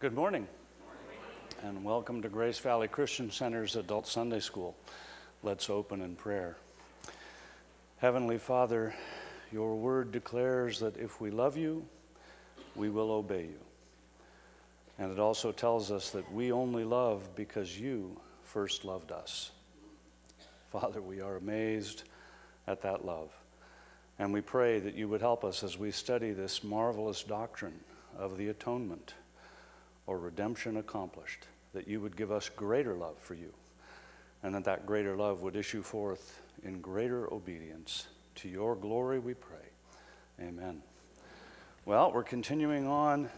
Good morning, and welcome to Grace Valley Christian Center's Adult Sunday School. Let's open in prayer. Heavenly Father, your word declares that if we love you, we will obey you. And it also tells us that we only love because you first loved us. Father, we are amazed at that love. And we pray that you would help us as we study this marvelous doctrine of the atonement or redemption accomplished, that you would give us greater love for you, and that that greater love would issue forth in greater obedience. To your glory we pray. Amen. Well, we're continuing on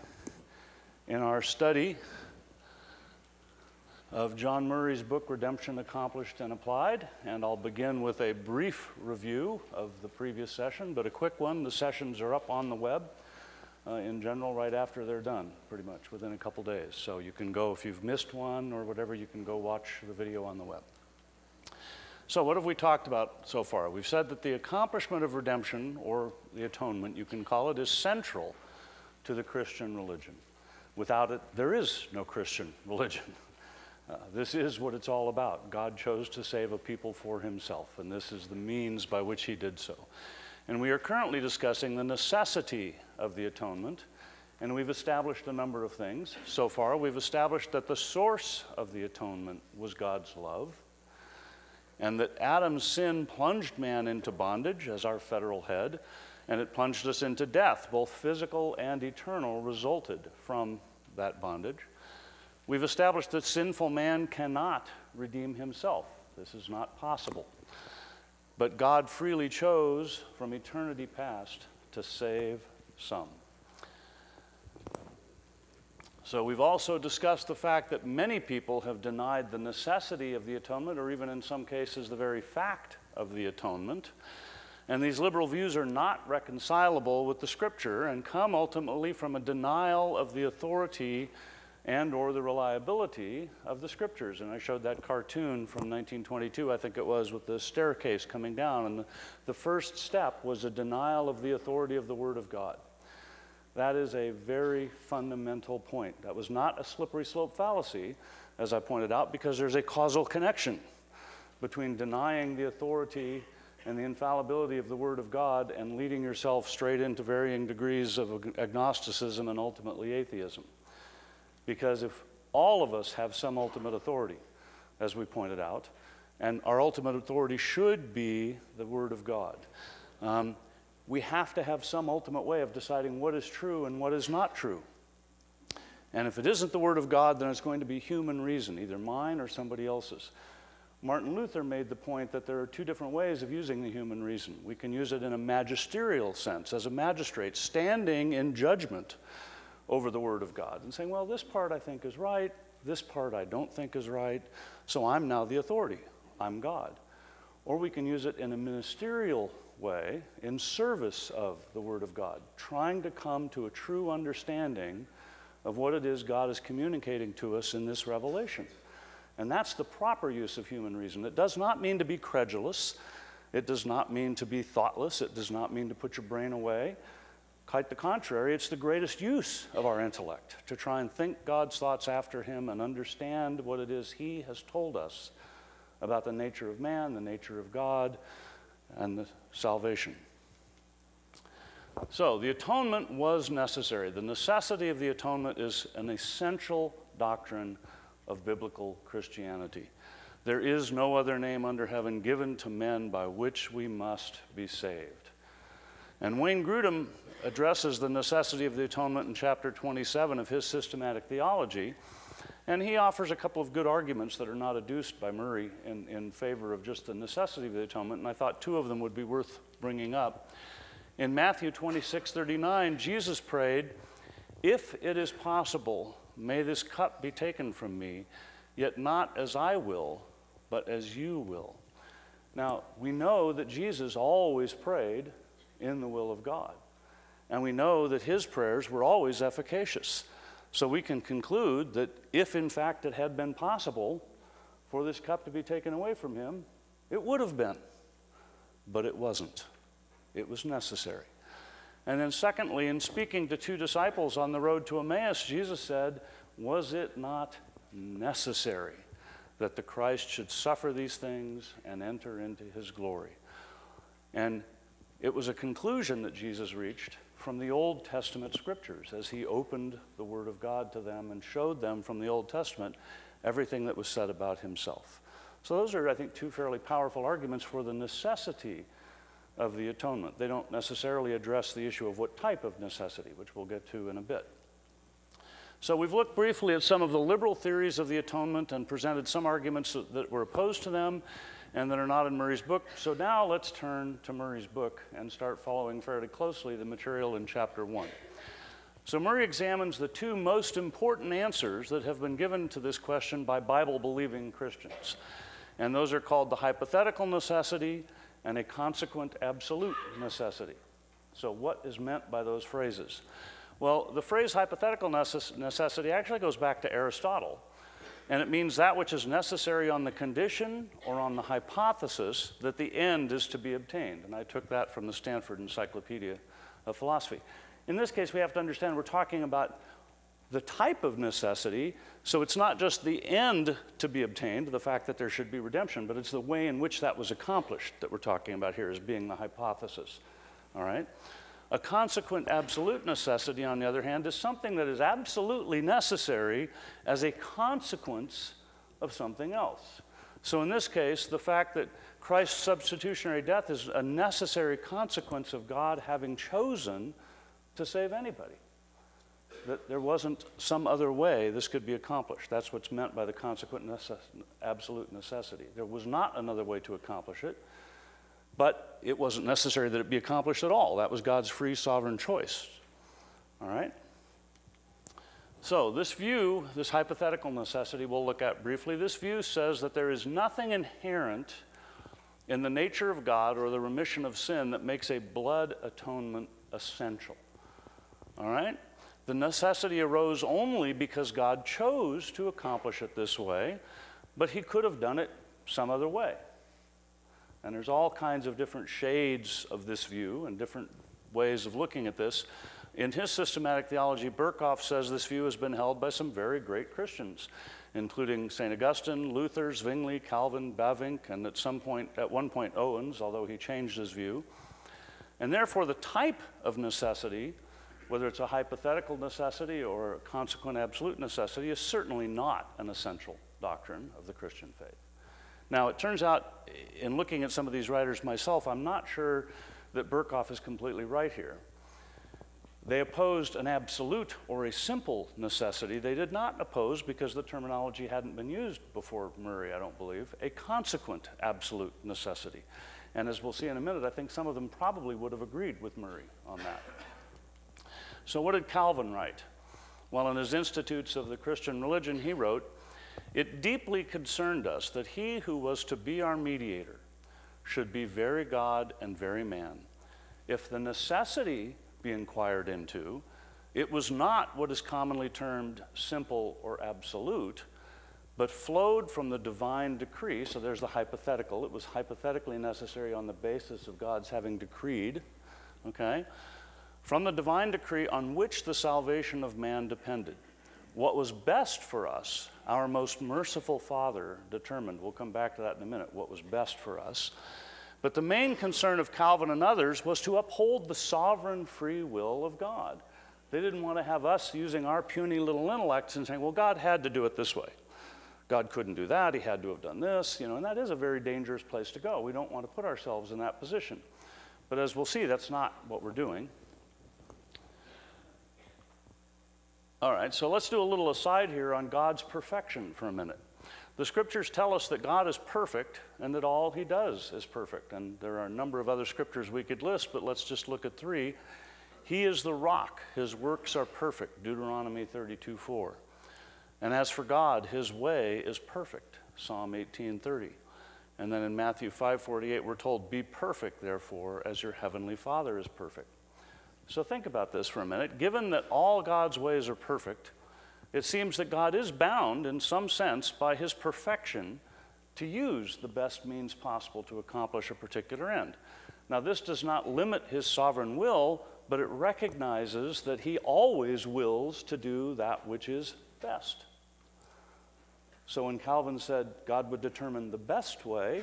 in our study of John Murray's book, Redemption Accomplished and Applied. And I'll begin with a brief review of the previous session, but a quick one. The sessions are up on the web uh, in general right after they're done, pretty much within a couple days. So you can go, if you've missed one or whatever, you can go watch the video on the web. So, what have we talked about so far? We've said that the accomplishment of redemption, or the atonement, you can call it, is central to the Christian religion. Without it, there is no Christian religion. Uh, this is what it's all about. God chose to save a people for himself, and this is the means by which he did so. And we are currently discussing the necessity of the atonement. And we've established a number of things. So far, we've established that the source of the atonement was God's love, and that Adam's sin plunged man into bondage as our federal head, and it plunged us into death, both physical and eternal, resulted from that bondage. We've established that sinful man cannot redeem himself. This is not possible. But God freely chose from eternity past to save some. So, we've also discussed the fact that many people have denied the necessity of the atonement, or even in some cases, the very fact of the atonement. And these liberal views are not reconcilable with the scripture and come ultimately from a denial of the authority and or the reliability of the scriptures. And i showed that cartoon from 1922 i think it was with the staircase coming down. And the, the first step was a denial of the authority of the word of god. That is a very fundamental point. That was not a slippery slope fallacy as i pointed out because there's a causal connection between denying the authority and the infallibility of the Word of God and leading yourself straight into varying degrees of agnosticism and ultimately atheism. Because if all of us have some ultimate authority, as we pointed out, and our ultimate authority should be the Word of God, um, we have to have some ultimate way of deciding what is true and what is not true. And if it isn't the Word of God, then it's going to be human reason, either mine or somebody else's. Martin Luther made the point that there are two different ways of using the human reason. We can use it in a magisterial sense, as a magistrate, standing in judgment over the Word of God and saying, well, this part I think is right, this part I don't think is right, so I'm now the authority. I'm God. Or we can use it in a ministerial way in service of the Word of God, trying to come to a true understanding of what it is God is communicating to us in this revelation. And that's the proper use of human reason. It does not mean to be credulous. It does not mean to be thoughtless. It does not mean to put your brain away. Quite the contrary, it's the greatest use of our intellect to try and think God's thoughts after Him and understand what it is He has told us about the nature of man, the nature of God, and the salvation. So, the atonement was necessary. The necessity of the atonement is an essential doctrine of biblical Christianity. There is no other name under heaven given to men by which we must be saved. And Wayne Grudem addresses the necessity of the atonement in chapter 27 of his systematic theology. And he offers a couple of good arguments that are not adduced by Murray in, in favor of just the necessity of the atonement. And I thought two of them would be worth bringing up. In Matthew 26 39, Jesus prayed, If it is possible, may this cup be taken from me, yet not as I will, but as you will. Now, we know that Jesus always prayed in the will of God. And we know that his prayers were always efficacious. So we can conclude that if in fact it had been possible for this cup to be taken away from him, it would have been. But it wasn't. It was necessary. And then, secondly, in speaking to two disciples on the road to Emmaus, Jesus said, Was it not necessary that the Christ should suffer these things and enter into his glory? And it was a conclusion that Jesus reached from the Old Testament scriptures as he opened the Word of God to them and showed them from the Old Testament everything that was said about himself. So, those are, I think, two fairly powerful arguments for the necessity of the atonement. They don't necessarily address the issue of what type of necessity, which we'll get to in a bit. So, we've looked briefly at some of the liberal theories of the atonement and presented some arguments that were opposed to them and that are not in Murray's book. So, now let's turn to Murray's book and start following fairly closely the material in chapter 1. So, Murray examines the two most important answers that have been given to this question by Bible believing Christians. And those are called the hypothetical necessity and a consequent absolute necessity. So, what is meant by those phrases? Well, the phrase hypothetical necess- necessity actually goes back to Aristotle. And it means that which is necessary on the condition or on the hypothesis that the end is to be obtained. And I took that from the Stanford Encyclopedia of Philosophy. In this case, we have to understand we're talking about the type of necessity. So it's not just the end to be obtained, the fact that there should be redemption, but it's the way in which that was accomplished that we're talking about here as being the hypothesis. All right? A consequent absolute necessity, on the other hand, is something that is absolutely necessary as a consequence of something else. So in this case, the fact that Christ's substitutionary death is a necessary consequence of God having chosen to save anybody. That there wasn't some other way this could be accomplished. That's what's meant by the consequent necess- absolute necessity. There was not another way to accomplish it, but it wasn't necessary that it be accomplished at all. That was God's free sovereign choice. All right? So, this view, this hypothetical necessity, we'll look at briefly. This view says that there is nothing inherent in the nature of God or the remission of sin that makes a blood atonement essential. All right? The necessity arose only because God chose to accomplish it this way, but He could have done it some other way. And there's all kinds of different shades of this view and different ways of looking at this. In his systematic theology, Berkhof says this view has been held by some very great Christians, including St. Augustine, Luther, Zwingli, Calvin, Bavinck, and at some point, at one point, Owens, although he changed his view. And therefore, the type of necessity whether it's a hypothetical necessity or a consequent absolute necessity, is certainly not an essential doctrine of the Christian faith. Now, it turns out, in looking at some of these writers myself, I'm not sure that Berkhof is completely right here. They opposed an absolute or a simple necessity. They did not oppose, because the terminology hadn't been used before Murray, I don't believe, a consequent absolute necessity. And as we'll see in a minute, I think some of them probably would have agreed with Murray on that. So, what did Calvin write? Well, in his Institutes of the Christian Religion, he wrote, It deeply concerned us that he who was to be our mediator should be very God and very man. If the necessity be inquired into, it was not what is commonly termed simple or absolute, but flowed from the divine decree. So there's the hypothetical. It was hypothetically necessary on the basis of God's having decreed, okay? from the divine decree on which the salvation of man depended. What was best for us, our most merciful Father determined. We'll come back to that in a minute, what was best for us. But the main concern of Calvin and others was to uphold the sovereign free will of God. They didn't want to have us using our puny little intellects and saying, well, God had to do it this way. God couldn't do that. He had to have done this, you know, and that is a very dangerous place to go. We don't want to put ourselves in that position. But as we'll see, that's not what we're doing. All right, so let's do a little aside here on God's perfection for a minute. The scriptures tell us that God is perfect and that all he does is perfect. And there are a number of other scriptures we could list, but let's just look at three. He is the rock, his works are perfect, Deuteronomy 32 4. And as for God, his way is perfect, Psalm 18:30. And then in Matthew 5:48 we're told, "Be perfect therefore as your heavenly Father is perfect." So think about this for a minute. Given that all God's ways are perfect, it seems that God is bound, in some sense, by his perfection to use the best means possible to accomplish a particular end. Now, this does not limit his sovereign will, but it recognizes that he always wills to do that which is best. So when Calvin said God would determine the best way,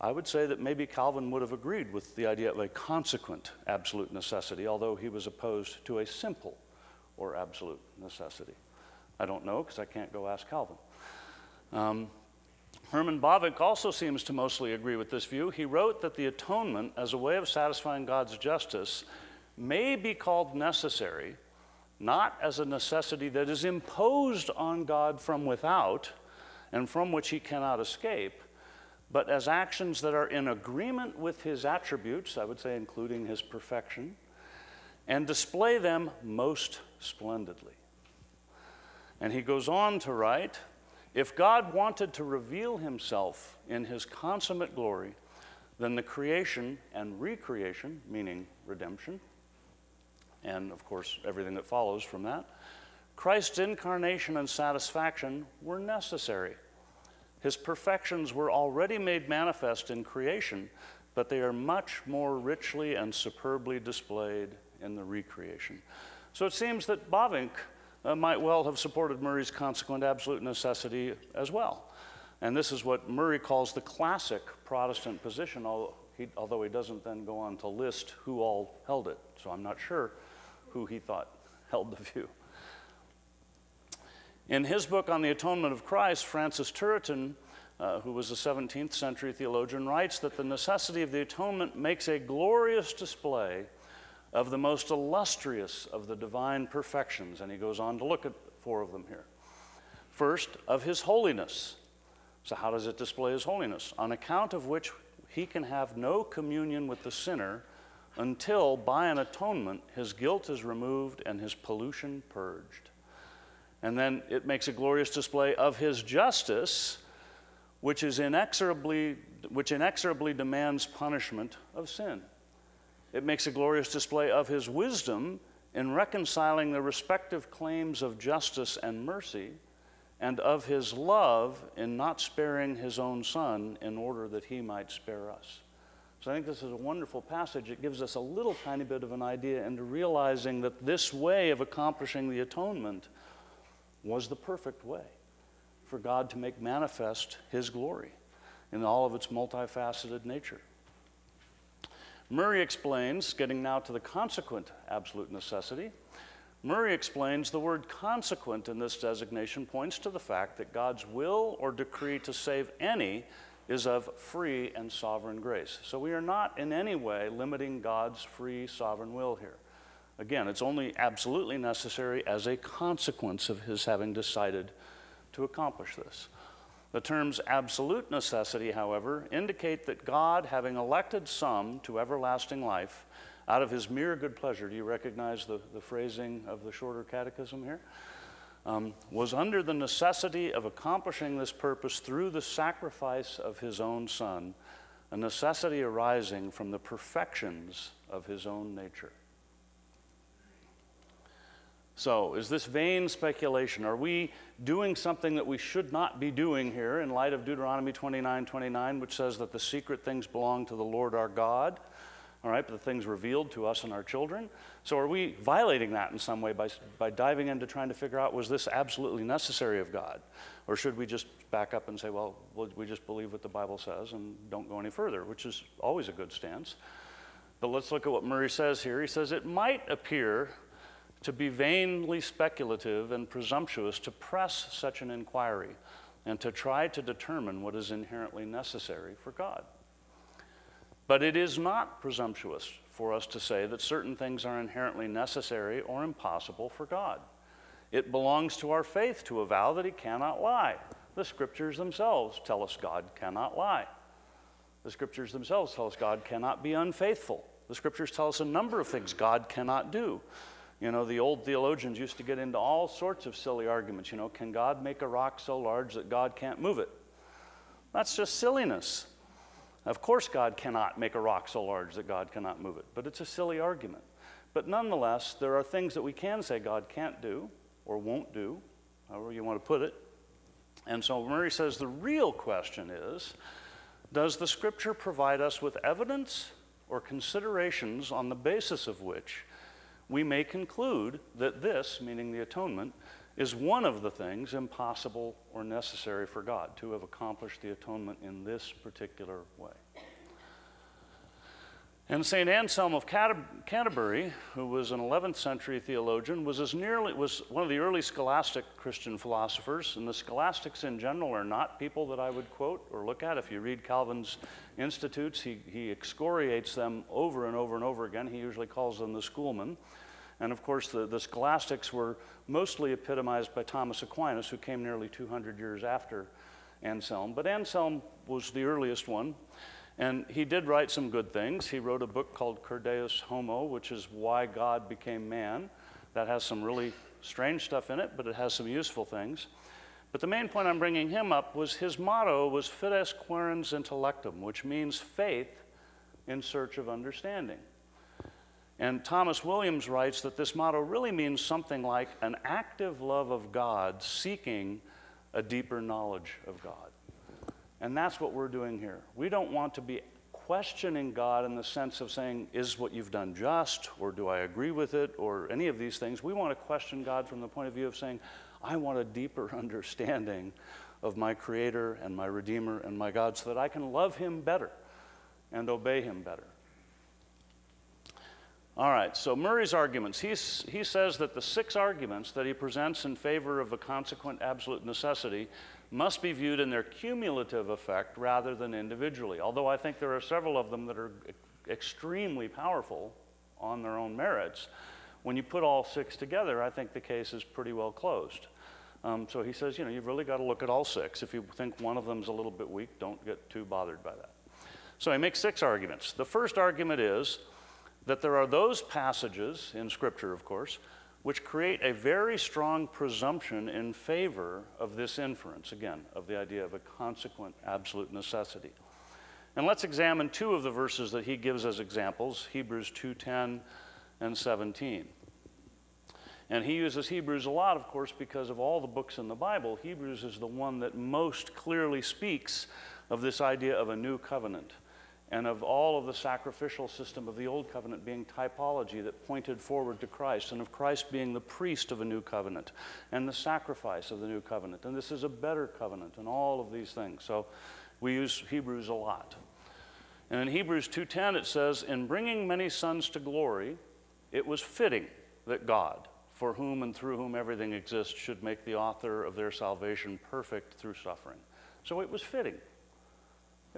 I would say that maybe Calvin would have agreed with the idea of a consequent absolute necessity, although he was opposed to a simple or absolute necessity. I don't know because I can't go ask Calvin. Um, Herman Bavinck also seems to mostly agree with this view. He wrote that the atonement, as a way of satisfying God's justice, may be called necessary, not as a necessity that is imposed on God from without and from which he cannot escape, but as actions that are in agreement with his attributes, I would say including his perfection, and display them most splendidly. And he goes on to write if God wanted to reveal himself in his consummate glory, then the creation and recreation, meaning redemption, and of course everything that follows from that, Christ's incarnation and satisfaction were necessary. His perfections were already made manifest in creation, but they are much more richly and superbly displayed in the recreation. So it seems that Bavinck uh, might well have supported Murray's consequent absolute necessity as well. And this is what Murray calls the classic Protestant position, although he, although he doesn't then go on to list who all held it. So I'm not sure who he thought held the view. In his book on the atonement of Christ, Francis Turretin, uh, who was a 17th century theologian, writes that the necessity of the atonement makes a glorious display of the most illustrious of the divine perfections. And he goes on to look at four of them here. First, of his holiness. So, how does it display his holiness? On account of which he can have no communion with the sinner until, by an atonement, his guilt is removed and his pollution purged. And then it makes a glorious display of his justice, which, is inexorably, which inexorably demands punishment of sin. It makes a glorious display of his wisdom in reconciling the respective claims of justice and mercy, and of his love in not sparing his own son in order that he might spare us. So I think this is a wonderful passage. It gives us a little tiny bit of an idea into realizing that this way of accomplishing the atonement was the perfect way for God to make manifest his glory in all of its multifaceted nature. Murray explains, getting now to the consequent absolute necessity, Murray explains the word consequent in this designation points to the fact that God's will or decree to save any is of free and sovereign grace. So we are not in any way limiting God's free sovereign will here. Again, it's only absolutely necessary as a consequence of his having decided to accomplish this. The terms absolute necessity, however, indicate that God, having elected some to everlasting life out of his mere good pleasure, do you recognize the, the phrasing of the shorter catechism here? Um, was under the necessity of accomplishing this purpose through the sacrifice of his own Son, a necessity arising from the perfections of his own nature. So, is this vain speculation? Are we doing something that we should not be doing here in light of Deuteronomy 29 29, which says that the secret things belong to the Lord our God? All right, but the things revealed to us and our children. So, are we violating that in some way by, by diving into trying to figure out was this absolutely necessary of God? Or should we just back up and say, well, we just believe what the Bible says and don't go any further, which is always a good stance. But let's look at what Murray says here. He says, It might appear to be vainly speculative and presumptuous to press such an inquiry and to try to determine what is inherently necessary for God. But it is not presumptuous for us to say that certain things are inherently necessary or impossible for God. It belongs to our faith to avow that He cannot lie. The scriptures themselves tell us God cannot lie. The scriptures themselves tell us God cannot be unfaithful. The scriptures tell us a number of things God cannot do. You know, the old theologians used to get into all sorts of silly arguments. You know, can God make a rock so large that God can't move it? That's just silliness. Of course, God cannot make a rock so large that God cannot move it, but it's a silly argument. But nonetheless, there are things that we can say God can't do or won't do, however you want to put it. And so Murray says the real question is Does the scripture provide us with evidence or considerations on the basis of which we may conclude that this, meaning the atonement, is one of the things impossible or necessary for God to have accomplished the atonement in this particular way. And St. Anselm of Canterbury, who was an 11th century theologian, was, as nearly, was one of the early scholastic Christian philosophers. And the scholastics in general are not people that I would quote or look at. If you read Calvin's Institutes, he, he excoriates them over and over and over again. He usually calls them the schoolmen. And of course, the, the scholastics were mostly epitomized by Thomas Aquinas, who came nearly 200 years after Anselm. But Anselm was the earliest one. And he did write some good things. He wrote a book called Cur Deus Homo, which is why God became man. That has some really strange stuff in it, but it has some useful things. But the main point I'm bringing him up was his motto was fides quaerens intellectum, which means faith in search of understanding. And Thomas Williams writes that this motto really means something like an active love of God seeking a deeper knowledge of God. And that's what we're doing here. We don't want to be questioning God in the sense of saying, is what you've done just, or do I agree with it, or any of these things. We want to question God from the point of view of saying, I want a deeper understanding of my Creator and my Redeemer and my God so that I can love Him better and obey Him better. All right, so Murray's arguments. He's, he says that the six arguments that he presents in favor of a consequent absolute necessity must be viewed in their cumulative effect rather than individually. Although I think there are several of them that are extremely powerful on their own merits, when you put all six together, I think the case is pretty well closed. Um, so he says, you know, you've really got to look at all six. If you think one of them's a little bit weak, don't get too bothered by that. So he makes six arguments. The first argument is that there are those passages in Scripture, of course, which create a very strong presumption in favor of this inference, again, of the idea of a consequent absolute necessity. And let's examine two of the verses that he gives as examples, Hebrews 2:10 and 17. And he uses Hebrews a lot, of course, because of all the books in the Bible. Hebrews is the one that most clearly speaks of this idea of a new covenant and of all of the sacrificial system of the Old Covenant being typology that pointed forward to Christ, and of Christ being the priest of a new covenant, and the sacrifice of the new covenant. And this is a better covenant, and all of these things. So we use Hebrews a lot. And in Hebrews 2:10 it says, "In bringing many sons to glory, it was fitting that God, for whom and through whom everything exists, should make the author of their salvation perfect through suffering." So it was fitting.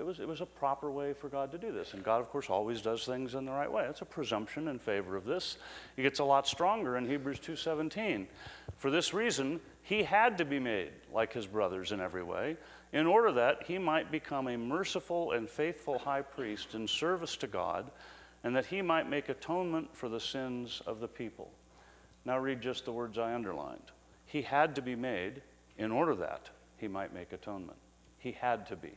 It was, it was a proper way for God to do this. And God, of course, always does things in the right way. That's a presumption in favor of this. It gets a lot stronger in Hebrews 2.17. For this reason, he had to be made like his brothers in every way, in order that he might become a merciful and faithful high priest in service to God, and that he might make atonement for the sins of the people. Now read just the words I underlined. He had to be made in order that he might make atonement. He had to be.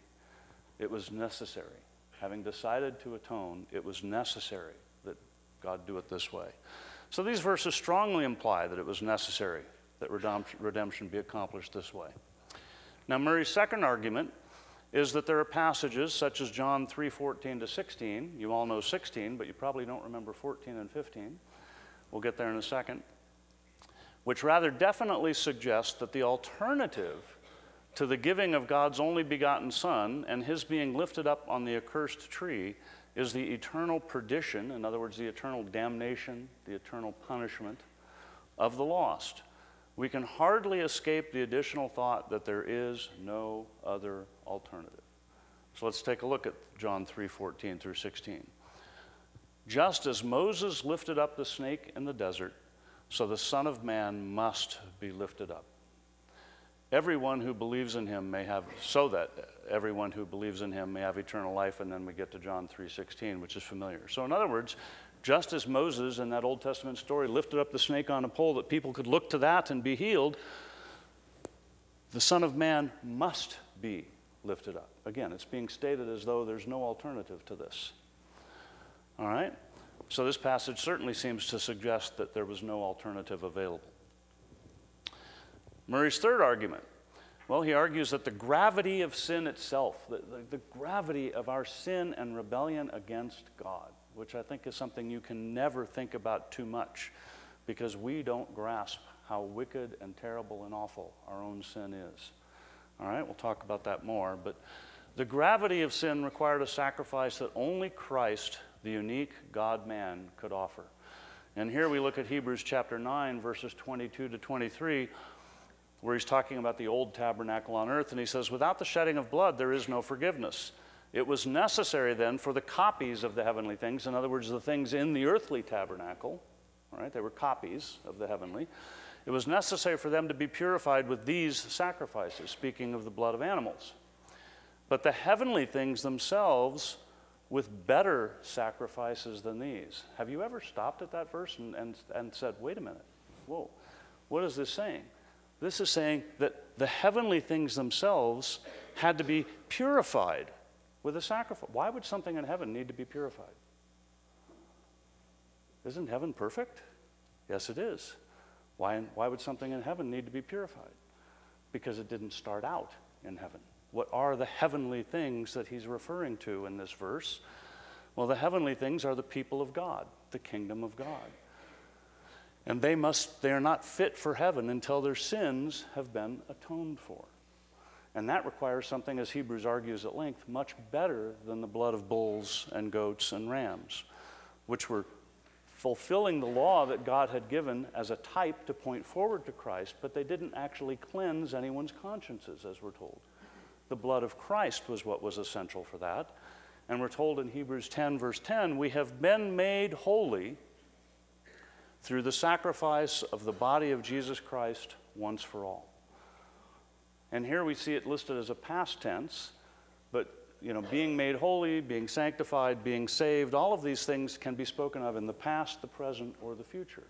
It was necessary. Having decided to atone, it was necessary that God do it this way. So these verses strongly imply that it was necessary that redemption be accomplished this way. Now, Murray's second argument is that there are passages such as John 3:14 to 16. You all know 16, but you probably don't remember 14 and 15. We'll get there in a second. Which rather definitely suggest that the alternative to the giving of God's only begotten Son and his being lifted up on the accursed tree is the eternal perdition, in other words, the eternal damnation, the eternal punishment of the lost. We can hardly escape the additional thought that there is no other alternative. So let's take a look at John 3 14 through 16. Just as Moses lifted up the snake in the desert, so the Son of Man must be lifted up everyone who believes in him may have so that everyone who believes in him may have eternal life and then we get to john 3.16 which is familiar. So in other words just as moses in that old testament story lifted up the snake on a pole that people could look to that and be healed the son of man must be lifted up. Again it's being stated as though there's no alternative to this. All right? So this passage certainly seems to suggest that there was no alternative available Murray's third argument. Well, he argues that the gravity of sin itself, the, the, the, gravity of our sin and rebellion against God, which I think is something you can never think about too much because we don't grasp how wicked and terrible and awful our own sin is. All right, we'll talk about that more. But the gravity of sin required a sacrifice that only Christ, the unique God man, could offer. And here we look at Hebrews chapter 9, verses 22 to 23, where he's talking about the old tabernacle on earth. And he says, Without the shedding of blood, there is no forgiveness. It was necessary then for the copies of the heavenly things, in other words, the things in the earthly tabernacle, right? They were copies of the heavenly. It was necessary for them to be purified with these sacrifices, speaking of the blood of animals. But the heavenly things themselves with better sacrifices than these. Have you ever stopped at that verse and, and, and said, wait a minute, whoa, what is this saying? This is saying that the heavenly things themselves had to be purified with a sacrifice. Why would something in heaven need to be purified? Isn't heaven perfect? Yes, it is. Why, why would something in heaven need to be purified? Because it didn't start out in heaven. What are the heavenly things that he's referring to in this verse? Well, the heavenly things are the people of God, the kingdom of God. And they must they are not fit for heaven until their sins have been atoned for. And that requires something, as Hebrews argues at length, much better than the blood of bulls and goats and rams, which were fulfilling the law that God had given as a type to point forward to Christ, but they didn't actually cleanse anyone's consciences, as we're told. The blood of Christ was what was essential for that. And we're told in Hebrews 10, verse 10, we have been made holy through the sacrifice of the body of Jesus Christ once for all. And here we see it listed as a past tense, but you know, being made holy, being sanctified, being saved, all of these things can be spoken of in the past, the present, or the future.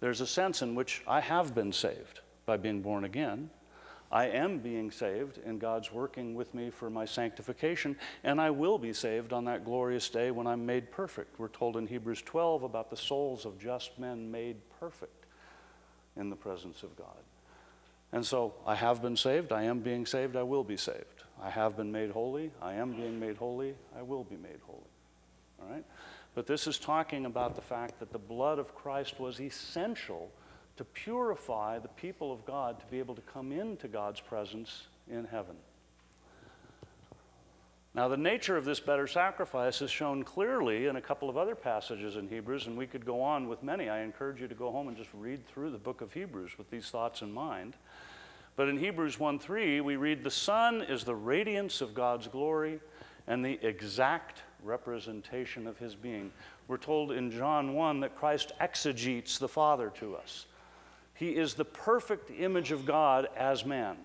There's a sense in which I have been saved by being born again. I am being saved, and God's working with me for my sanctification, and I will be saved on that glorious day when I'm made perfect. We're told in Hebrews 12 about the souls of just men made perfect in the presence of God. And so I have been saved, I am being saved, I will be saved. I have been made holy, I am being made holy, I will be made holy. All right? But this is talking about the fact that the blood of Christ was essential to purify the people of God to be able to come into God's presence in heaven. Now, the nature of this better sacrifice is shown clearly in a couple of other passages in Hebrews, and we could go on with many. I encourage you to go home and just read through the book of Hebrews with these thoughts in mind. But in Hebrews 1 3, we read, The Son is the radiance of God's glory and the exact representation of his being. We're told in John 1 that Christ exegetes the Father to us. He is the perfect image of God as man.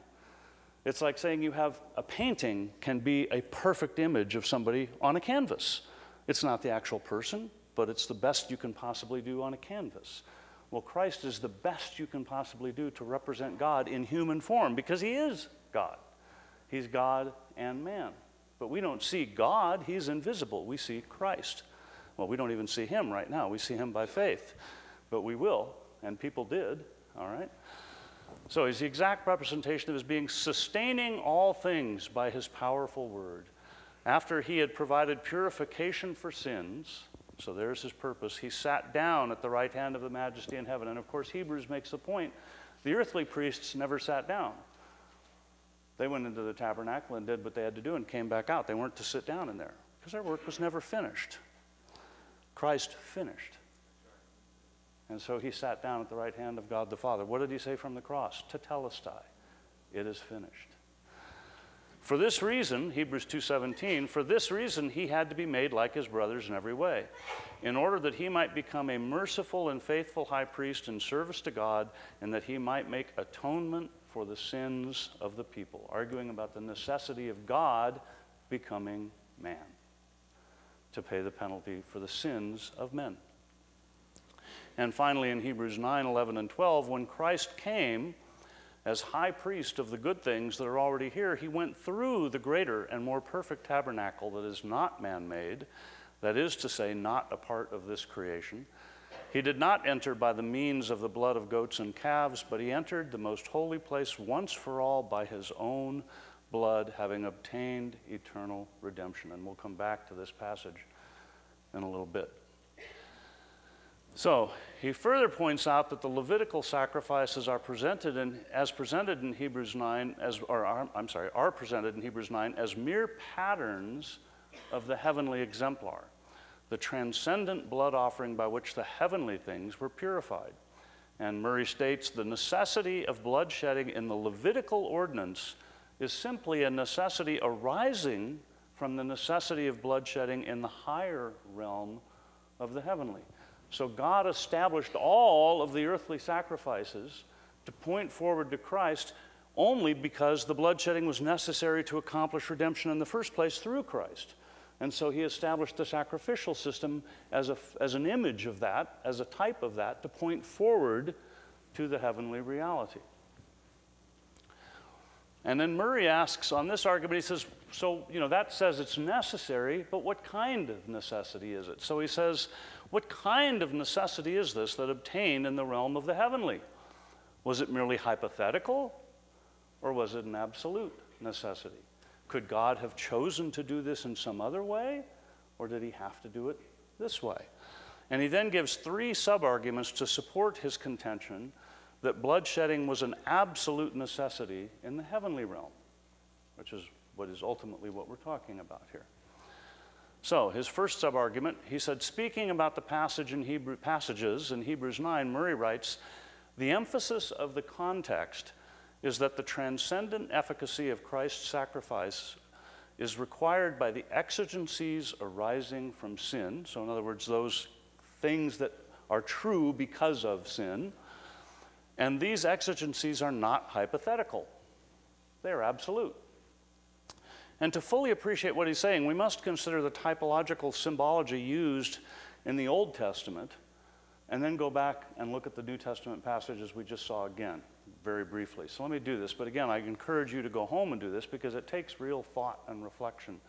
It's like saying you have a painting can be a perfect image of somebody on a canvas. It's not the actual person, but it's the best you can possibly do on a canvas. Well, Christ is the best you can possibly do to represent God in human form because he is God. He's God and man. But we don't see God, he's invisible. We see Christ. Well, we don't even see him right now. We see him by faith. But we will, and people did all right? So he's the exact representation of his being, sustaining all things by his powerful word. After he had provided purification for sins, so there's his purpose, he sat down at the right hand of the majesty in heaven. And of course, Hebrews makes the point the earthly priests never sat down. They went into the tabernacle and did what they had to do and came back out. They weren't to sit down in there because their work was never finished. Christ finished. And so he sat down at the right hand of God the Father. What did he say from the cross? Tetelestai. It is finished. For this reason, Hebrews 2:17, for this reason he had to be made like his brothers in every way, in order that he might become a merciful and faithful high priest in service to God, and that he might make atonement for the sins of the people, arguing about the necessity of God becoming man to pay the penalty for the sins of men. And finally, in Hebrews 9, 11, and 12, when Christ came as high priest of the good things that are already here, he went through the greater and more perfect tabernacle that is not man made, that is to say, not a part of this creation. He did not enter by the means of the blood of goats and calves, but he entered the most holy place once for all by his own blood, having obtained eternal redemption. And we'll come back to this passage in a little bit. So he further points out that the Levitical sacrifices are presented in, as presented in Hebrews 9, as, or are, I'm sorry, are presented in Hebrews 9 as mere patterns of the heavenly exemplar, the transcendent blood offering by which the heavenly things were purified. And Murray states the necessity of bloodshedding in the Levitical ordinance is simply a necessity arising from the necessity of bloodshedding in the higher realm of the heavenly. So God established all of the earthly sacrifices to point forward to Christ only because the bloodshedding was necessary to accomplish redemption in the first place through Christ. And so he established the sacrificial system as, a, as an image of that, as a type of that, to point forward to the heavenly reality. And then Murray asks on this argument, he says, so, you know, that says it's necessary, but what kind of necessity is it? So he says, what kind of necessity is this that obtained in the realm of the heavenly? Was it merely hypothetical, or was it an absolute necessity? Could God have chosen to do this in some other way, or did he have to do it this way? And he then gives three sub arguments to support his contention that bloodshedding was an absolute necessity in the heavenly realm, which is what is ultimately what we're talking about here. So, his first sub argument, he said, speaking about the passage in Hebrew, passages in Hebrews 9, Murray writes, the emphasis of the context is that the transcendent efficacy of Christ's sacrifice is required by the exigencies arising from sin. So, in other words, those things that are true because of sin, and these exigencies are not hypothetical, they are absolute. And to fully appreciate what he's saying, we must consider the typological symbology used in the Old Testament and then go back and look at the New Testament passages we just saw again, very briefly. So let me do this. But again, I encourage you to go home and do this because it takes real thought and reflection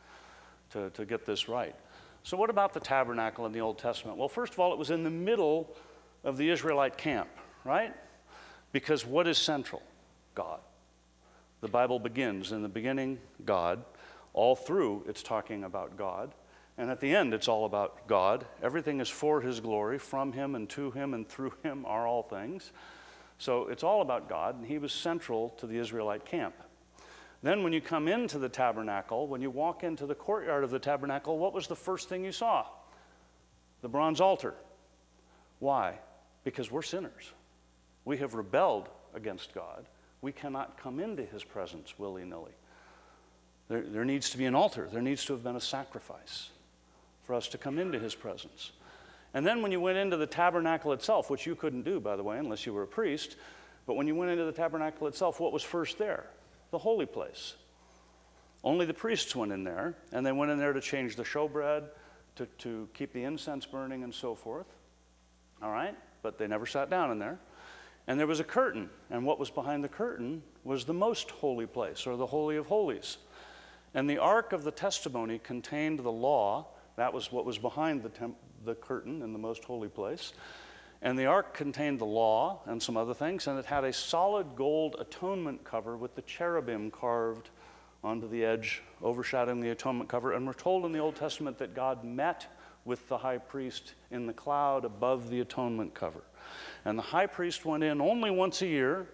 to, to get this right. So, what about the tabernacle in the Old Testament? Well, first of all, it was in the middle of the Israelite camp, right? Because what is central? God. The Bible begins in the beginning, God. All through, it's talking about God. And at the end, it's all about God. Everything is for His glory. From Him and to Him and through Him are all things. So it's all about God, and He was central to the Israelite camp. Then, when you come into the tabernacle, when you walk into the courtyard of the tabernacle, what was the first thing you saw? The bronze altar. Why? Because we're sinners. We have rebelled against God. We cannot come into his presence willy nilly. There, there needs to be an altar, there needs to have been a sacrifice for us to come into his presence. And then when you went into the tabernacle itself, which you couldn't do, by the way, unless you were a priest, but when you went into the tabernacle itself, what was first there? The holy place. Only the priests went in there, and they went in there to change the showbread, to, to keep the incense burning, and so forth. All right? But they never sat down in there. And there was a curtain, and what was behind the curtain was the most holy place, or the Holy of Holies. And the Ark of the Testimony contained the law. That was what was behind the, temp- the curtain in the most holy place. And the ark contained the law and some other things, and it had a solid gold atonement cover with the cherubim carved onto the edge, overshadowing the atonement cover. And we're told in the Old Testament that God met with the high priest in the cloud above the atonement cover. And the high priest went in only once a year,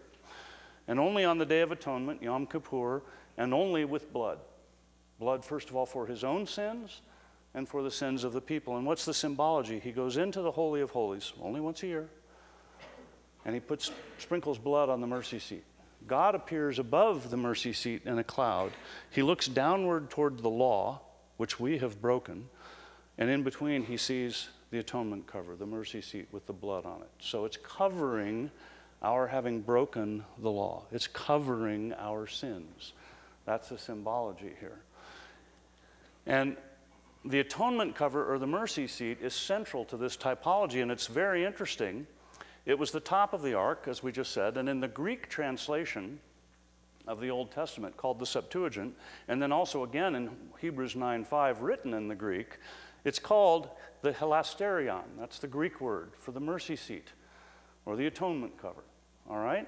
and only on the Day of Atonement, Yom Kippur, and only with blood. Blood, first of all, for his own sins and for the sins of the people. And what's the symbology? He goes into the Holy of Holies only once a year, and he puts, sprinkles blood on the mercy seat. God appears above the mercy seat in a cloud. He looks downward toward the law, which we have broken, and in between he sees the atonement cover, the mercy seat with the blood on it. So it's covering our having broken the law, it's covering our sins. That's the symbology here. And the atonement cover or the mercy seat is central to this typology, and it's very interesting. It was the top of the ark, as we just said, and in the Greek translation of the Old Testament called the Septuagint, and then also again in Hebrews 9:5, written in the Greek, it's called the hilasterion. That's the Greek word for the mercy seat or the atonement cover. All right?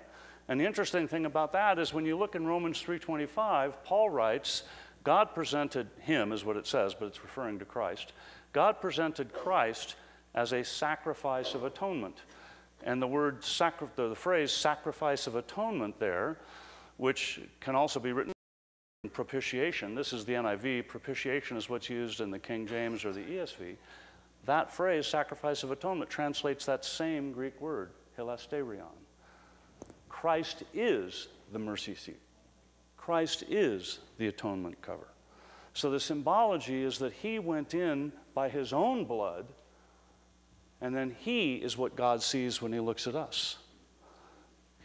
And the interesting thing about that is when you look in Romans 3:25, Paul writes God presented him, is what it says, but it's referring to Christ. God presented Christ as a sacrifice of atonement. And the word, the phrase sacrifice of atonement there, which can also be written propitiation, this is the NIV, propitiation is what's used in the King James or the ESV. That phrase, sacrifice of atonement, translates that same Greek word, hilasterion. Christ is the mercy seat. Christ is the atonement cover. So the symbology is that he went in by his own blood, and then he is what God sees when he looks at us.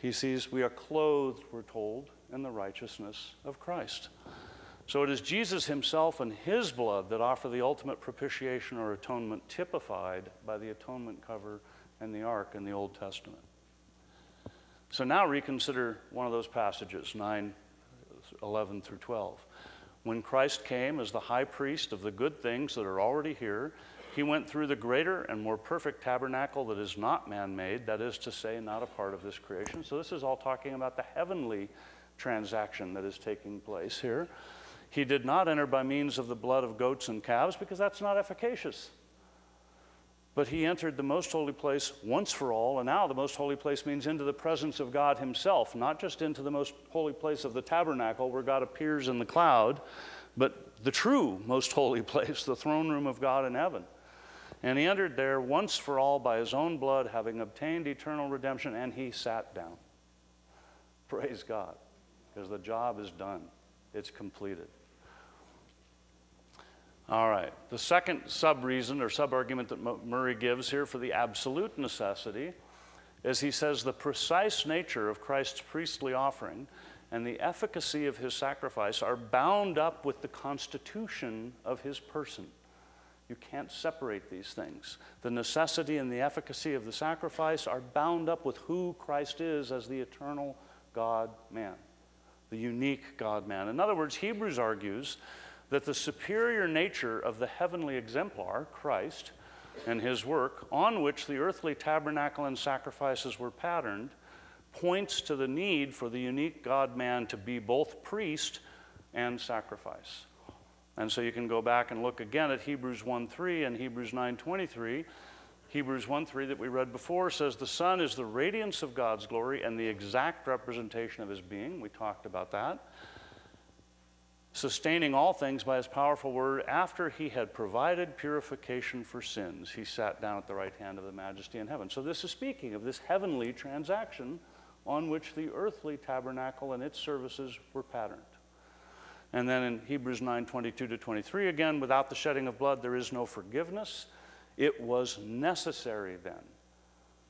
He sees we are clothed, we're told, in the righteousness of Christ. So it is Jesus himself and his blood that offer the ultimate propitiation or atonement, typified by the atonement cover and the ark in the Old Testament. So now reconsider one of those passages, 9, 11 through 12. When Christ came as the high priest of the good things that are already here, he went through the greater and more perfect tabernacle that is not man made, that is to say, not a part of this creation. So this is all talking about the heavenly transaction that is taking place here. He did not enter by means of the blood of goats and calves because that's not efficacious. But he entered the most holy place once for all, and now the most holy place means into the presence of God himself, not just into the most holy place of the tabernacle where God appears in the cloud, but the true most holy place, the throne room of God in heaven. And he entered there once for all by his own blood, having obtained eternal redemption, and he sat down. Praise God, because the job is done, it's completed. All right. The second sub reason or sub argument that Murray gives here for the absolute necessity is he says the precise nature of Christ's priestly offering and the efficacy of his sacrifice are bound up with the constitution of his person. You can't separate these things. The necessity and the efficacy of the sacrifice are bound up with who Christ is as the eternal God man, the unique God man. In other words, Hebrews argues that the superior nature of the heavenly exemplar, Christ, and his work, on which the earthly tabernacle and sacrifices were patterned, points to the need for the unique God man to be both priest and sacrifice. And so you can go back and look again at Hebrews 1:3 and Hebrews 9:23. Hebrews 1:3 that we read before says the Son is the radiance of God's glory and the exact representation of his being. We talked about that sustaining all things by his powerful word, after he had provided purification for sins, he sat down at the right hand of the majesty in heaven. So, this is speaking of this heavenly transaction on which the earthly tabernacle and its services were patterned. And then in Hebrews 9 22 to 23, again, without the shedding of blood, there is no forgiveness. It was necessary then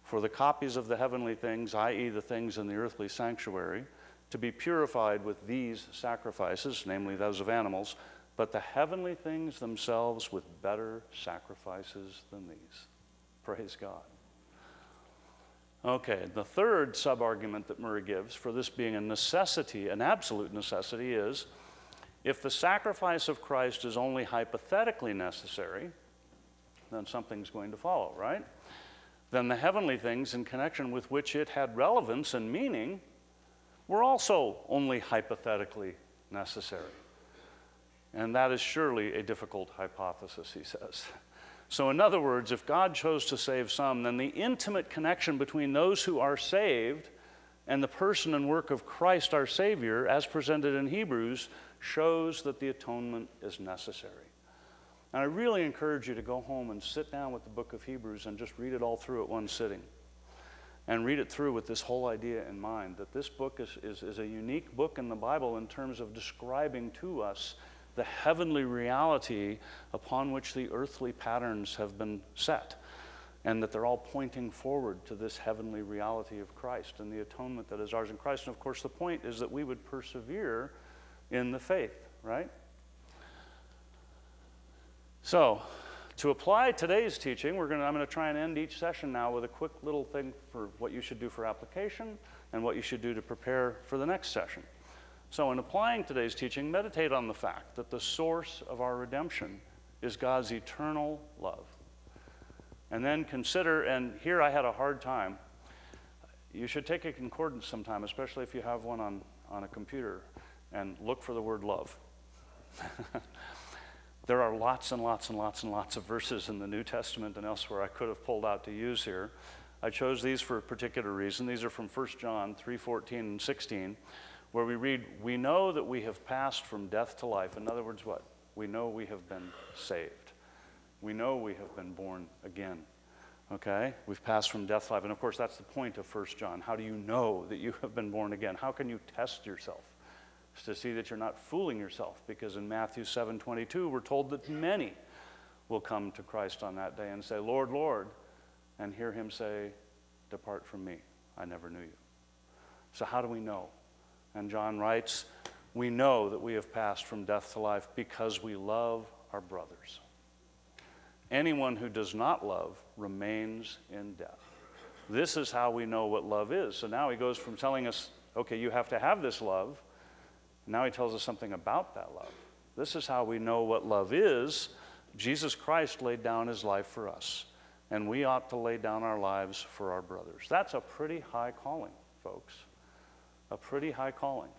for the copies of the heavenly things, i.e., the things in the earthly sanctuary, to be purified with these sacrifices, namely those of animals, but the heavenly things themselves with better sacrifices than these. Praise God. Okay, the third sub argument that Murray gives for this being a necessity, an absolute necessity, is if the sacrifice of Christ is only hypothetically necessary, then something's going to follow, right? Then the heavenly things in connection with which it had relevance and meaning were also only hypothetically necessary. And that is surely a difficult hypothesis, he says. So, in other words, if God chose to save some, then the intimate connection between those who are saved and the person and work of Christ our Savior, as presented in Hebrews, shows that the atonement is necessary. And I really encourage you to go home and sit down with the book of Hebrews and just read it all through at one sitting and read it through with this whole idea in mind that this book is, is, is, a unique book in the Bible in terms of describing to us the heavenly reality upon which the earthly patterns have been set, and that they're all pointing forward to this heavenly reality of Christ and the atonement that is ours in Christ. And of course, the point is that we would persevere in the faith, right? So, to apply today's teaching, we're gonna, I'm going to try and end each session now with a quick little thing for what you should do for application and what you should do to prepare for the next session. So, in applying today's teaching, meditate on the fact that the source of our redemption is God's eternal love. And then consider, and here I had a hard time. You should take a concordance sometime, especially if you have one on, on a computer, and look for the word love. There are lots and lots and lots and lots of verses in the New Testament and elsewhere I could have pulled out to use here. I chose these for a particular reason. These are from 1 John 3:14 and 16, where we read, "We know that we have passed from death to life." In other words, what? We know we have been saved. We know we have been born again. Okay? We've passed from death to life. And of course, that's the point of 1 John. How do you know that you have been born again? How can you test yourself? It's to see that you're not fooling yourself. Because in Matthew 7:22 we're told that many will come to Christ on that day and say, Lord, Lord, and hear him say, Depart from me. I never knew you. So, how do we know? And John writes, We know that we have passed from death to life because we love our brothers. Anyone who does not love remains in death. This is how we know what love is. So now he goes from telling us, okay, you have to have this love. Now he tells us something about that love. This is how we know what love is. Jesus Christ laid down his life for us, and we ought to lay down our lives for our brothers. That's a pretty high calling, folks. A pretty high calling.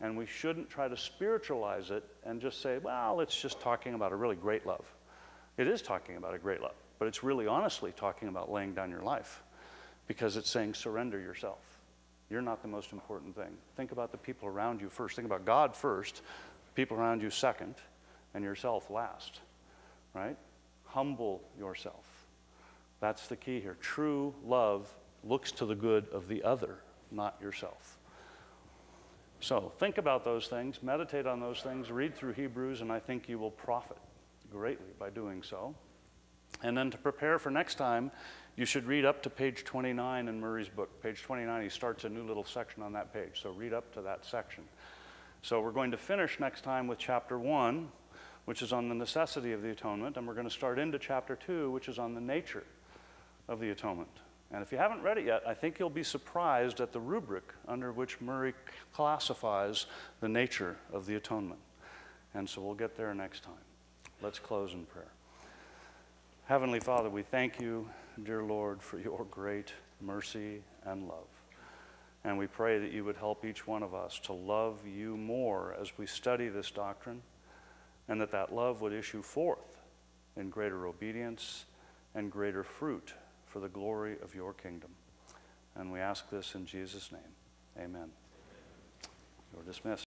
And we shouldn't try to spiritualize it and just say, well, it's just talking about a really great love. It is talking about a great love, but it's really honestly talking about laying down your life because it's saying surrender yourself. You're not the most important thing. Think about the people around you first. Think about God first, people around you second, and yourself last, right? Humble yourself. That's the key here. True love looks to the good of the other, not yourself. So think about those things, meditate on those things, read through Hebrews, and I think you will profit greatly by doing so. And then to prepare for next time, you should read up to page 29 in Murray's book. Page 29, he starts a new little section on that page, so read up to that section. So we're going to finish next time with chapter 1, which is on the necessity of the atonement, and we're going to start into chapter 2, which is on the nature of the atonement. And if you haven't read it yet, I think you'll be surprised at the rubric under which Murray classifies the nature of the atonement. And so we'll get there next time. Let's close in prayer. Heavenly Father, we thank you, dear Lord, for your great mercy and love. And we pray that you would help each one of us to love you more as we study this doctrine, and that that love would issue forth in greater obedience and greater fruit for the glory of your kingdom. And we ask this in Jesus' name. Amen. You're dismissed.